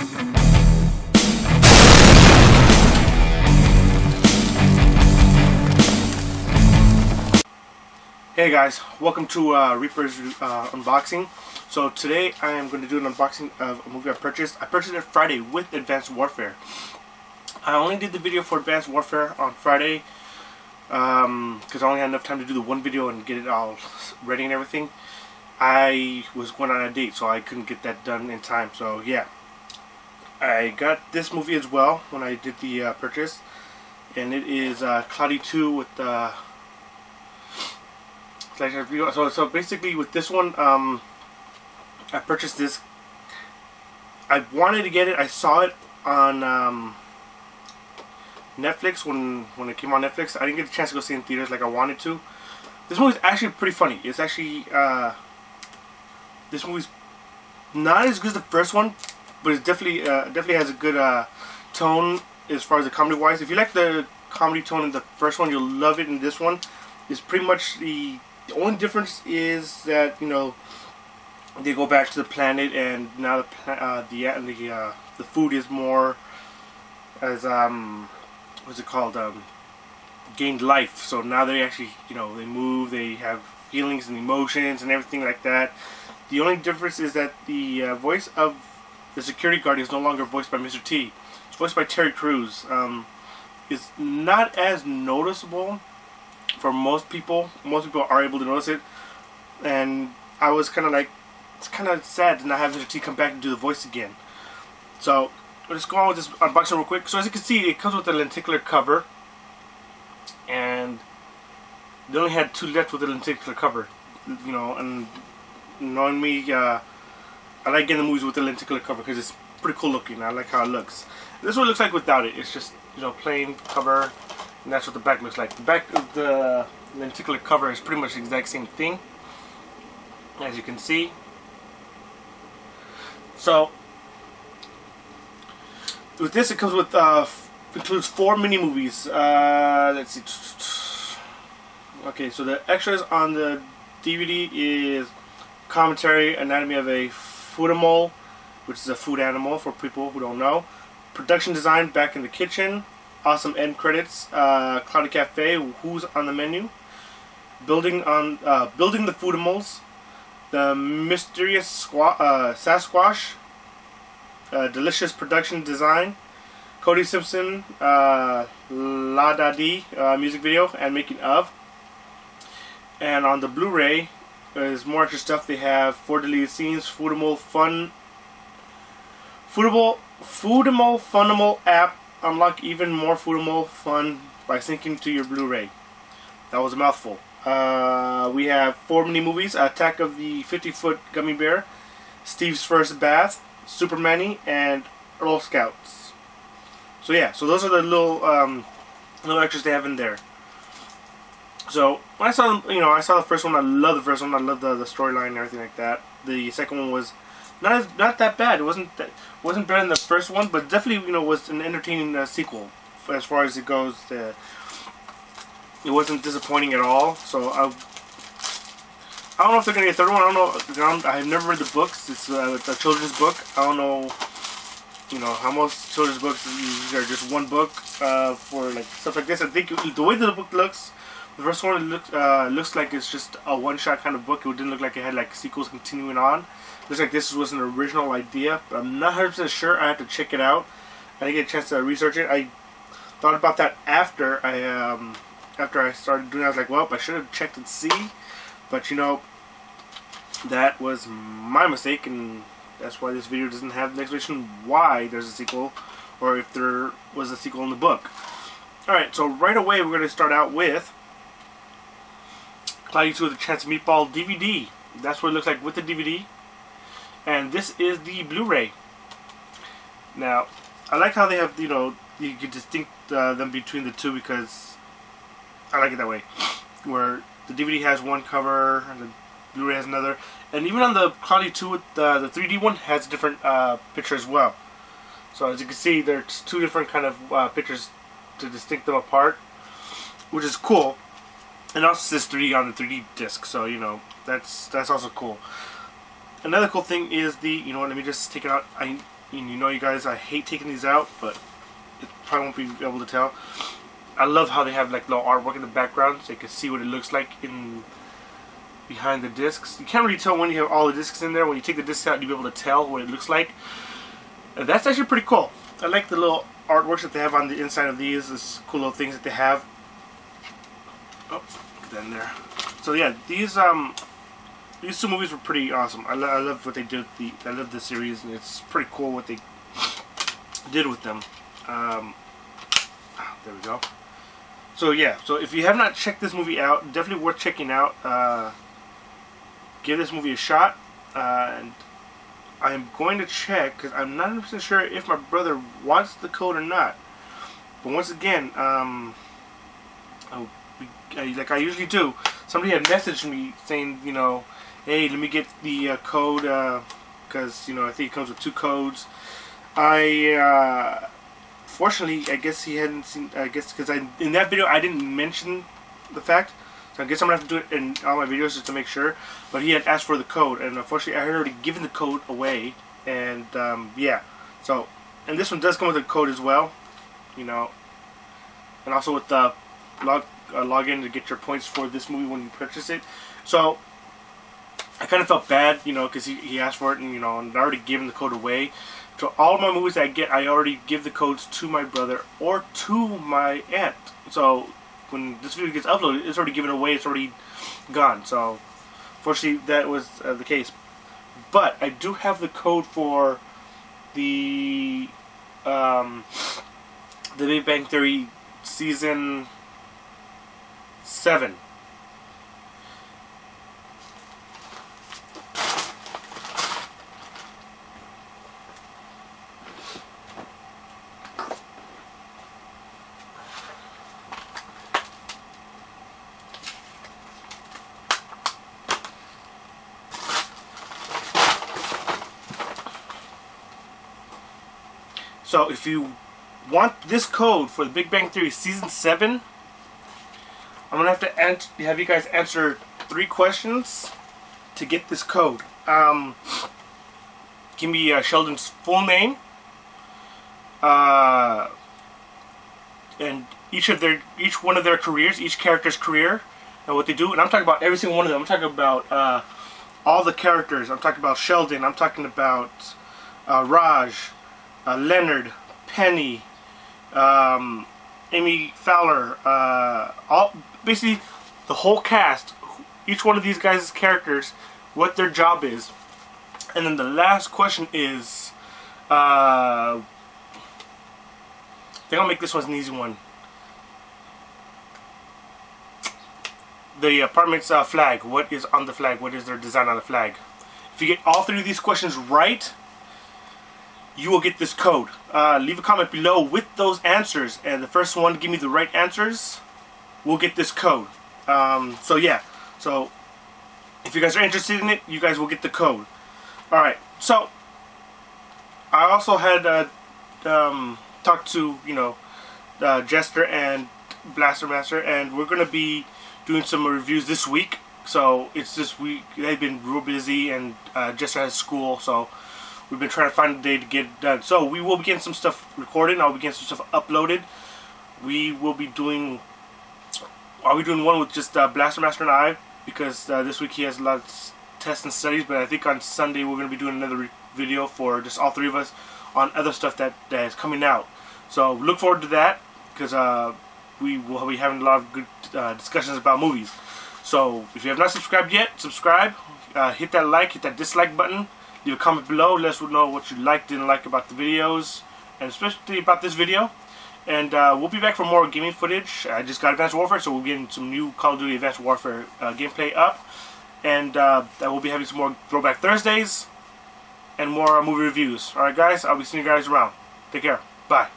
Hey guys, welcome to uh, Reaper's uh, unboxing. So today I am going to do an unboxing of a movie I purchased. I purchased it Friday with Advanced Warfare. I only did the video for Advanced Warfare on Friday because um, I only had enough time to do the one video and get it all ready and everything. I was going on a date so I couldn't get that done in time. So yeah, I got this movie as well when I did the uh, purchase. And it is uh, Cloudy 2 with uh, so so basically with this one um, I purchased this. I wanted to get it. I saw it on um, Netflix when when it came on Netflix. I didn't get a chance to go see it in theaters like I wanted to. This movie's actually pretty funny. It's actually uh, this movie's not as good as the first one but it definitely uh, definitely has a good uh, tone as far as the comedy wise if you like the comedy tone in the first one you'll love it in this one it's pretty much the the only difference is that you know they go back to the planet, and now the uh, the uh, the uh, the food is more as um what's it called um gained life. So now they actually you know they move, they have feelings and emotions and everything like that. The only difference is that the uh, voice of the security guard is no longer voiced by Mr. T. It's voiced by Terry Crews. Um, it's not as noticeable for most people. Most people are able to notice it, and I was kind of like, it's kind of sad to not have Mr. T come back and do the voice again. So let's go on with this unboxing real quick. So as you can see, it comes with a lenticular cover, and they only had two left with the lenticular cover. You know, and knowing me, uh, I like getting the movies with the lenticular cover because it's pretty cool looking. I like how it looks. This is what it looks like without it. It's just you know plain cover and that's what the back looks like. The back of the lenticular cover is pretty much the exact same thing, as you can see. So, with this it comes with, uh, includes four mini movies. Uh, let's see. Okay, so the extras on the DVD is commentary, anatomy of a foodimal, which is a food animal for people who don't know. Production design, back in the kitchen awesome end credits. Uh, Cloudy Cafe, who's on the menu? Building on uh, building the Foodimals, the mysterious squa uh, Sasquatch, uh, delicious production design, Cody Simpson, uh, La Da Dee uh, music video and making of. And on the Blu-ray, there's more extra stuff. They have four deleted scenes, Foodimal Fun, Foodable, Foodimal Funimal app unlock even more Foodimal fun by syncing to your Blu-ray. That was a mouthful. Uh, we have four mini movies: Attack of the 50-Foot Gummy Bear, Steve's First Bath, Supermanny, and Earl Scouts. So yeah, so those are the little um, little extras they have in there. So when I saw you know I saw the first one, I love the first one. I love the the storyline and everything like that. The second one was not as, not that bad. It wasn't that, wasn't better than the first one, but definitely you know was an entertaining uh, sequel as far as it goes. Uh, it wasn't disappointing at all. So I, I don't know if they're gonna get a third one. I don't know. I I've never read the books. It's, uh, it's a children's book. I don't know. You know how most children's books are just one book uh, for like stuff like this. I think the way that the book looks. The first one looks uh, looks like it's just a one-shot kind of book. It didn't look like it had like sequels continuing on. Looks like this was an original idea, but I'm not 100% sure. I have to check it out. I didn't get a chance to research it. I thought about that after I um, after I started doing it. I was like, well, I should have checked and see. But, you know, that was my mistake, and that's why this video doesn't have the explanation why there's a sequel, or if there was a sequel in the book. Alright, so right away we're going to start out with Cloudy 2 with a Chance Meatball DVD. That's what it looks like with the DVD and this is the Blu-ray. Now, I like how they have, you know, you can distinct uh, them between the two because I like it that way. Where the DVD has one cover and the Blu-ray has another. And even on the Cloudy 2, with the, the 3D one has a different uh, picture as well. So as you can see, there's two different kind of uh, pictures to distinct them apart, which is cool. And also says 3D on the 3D disc, so you know that's that's also cool another cool thing is the, you know what, let me just take it out. I you know, you guys, I hate taking these out, but it probably won't be able to tell. I love how they have like little artwork in the background, so you can see what it looks like in behind the discs. You can't really tell when you have all the discs in there. When you take the discs out, you'll be able to tell what it looks like. And that's actually pretty cool. I like the little artworks that they have on the inside of these. This cool little things that they have. Oh, in there. So yeah, these um these two movies were pretty awesome. I, lo I love what they did. The I love the series, and it's pretty cool what they did with them. Um, ah, there we go. So yeah, so if you have not checked this movie out, definitely worth checking out. Uh, give this movie a shot, uh, and I'm going to check because I'm not 100% sure if my brother wants the code or not. But once again, um, I, Like I usually do, somebody had messaged me saying, you know, hey, let me get the uh, code because uh, you know I think it comes with two codes. I uh, fortunately, I guess he hadn't seen. I guess because I in that video I didn't mention the fact. So I guess I'm gonna have to do it in all my videos just to make sure. But he had asked for the code, and unfortunately I had already given the code away. And um, yeah, so and this one does come with a code as well, you know, and also with the log uh, login to get your points for this movie when you purchase it. So I kind of felt bad, you know, because he, he asked for it, and you know, and I already given the code away. So all my movies I get, I already give the codes to my brother or to my aunt. So when this video gets uploaded, it's already given away. It's already gone. So fortunately, that was uh, the case. But I do have the code for the um, the Big Bang Theory season seven. So if you want this code for the Big Bang Theory Season 7, I'm to have to have you guys answer three questions to get this code. Um, give me uh, Sheldon's full name, uh, and each of their each one of their careers, each character's career, and what they do. And I'm talking about every single one of them. I'm talking about uh, all the characters. I'm talking about Sheldon. I'm talking about uh, Raj uh, Leonard, Penny, um, Amy Fowler, uh, all basically the whole cast, each one of these guys' characters, what their job is. And then the last question is, uh, I think I'll make this one an easy one. The apartment's uh, flag, what is on the flag? What is their design on the flag? If you get all three of these questions right, you will get this code. Uh, leave a comment below with those answers, and the first one to give me the right answers will get this code. Um, so yeah, so if you guys are interested in it, you guys will get the code. Alright, so I also had uh, um, talked to, you know, uh, Jester and Blaster Master, and we're going to be doing some reviews this week. So it's this week, they've been real busy, and uh, Jester has school, so We've been trying to find a day to get it done. So we will be getting some stuff recorded. I'll be getting some stuff uploaded. We will be doing. Are we doing one with just uh, Blaster Master and I? Because uh, this week he has a lot of tests and studies. But I think on Sunday we're going to be doing another video for just all three of us on other stuff that, that is coming out. So look forward to that because uh, we will be having a lot of good uh, discussions about movies. So if you have not subscribed yet, subscribe. Uh, hit that like, hit that dislike button. Leave a comment below. Let us know what you liked, didn't like about the videos, and especially about this video. And uh, we'll be back for more gaming footage. I just got Advanced Warfare, so we'll be getting some new Call of Duty Advanced Warfare uh, gameplay up. And uh, I will be having some more Throwback Thursdays and more movie reviews. Alright guys, I'll be seeing you guys around. Take care. Bye.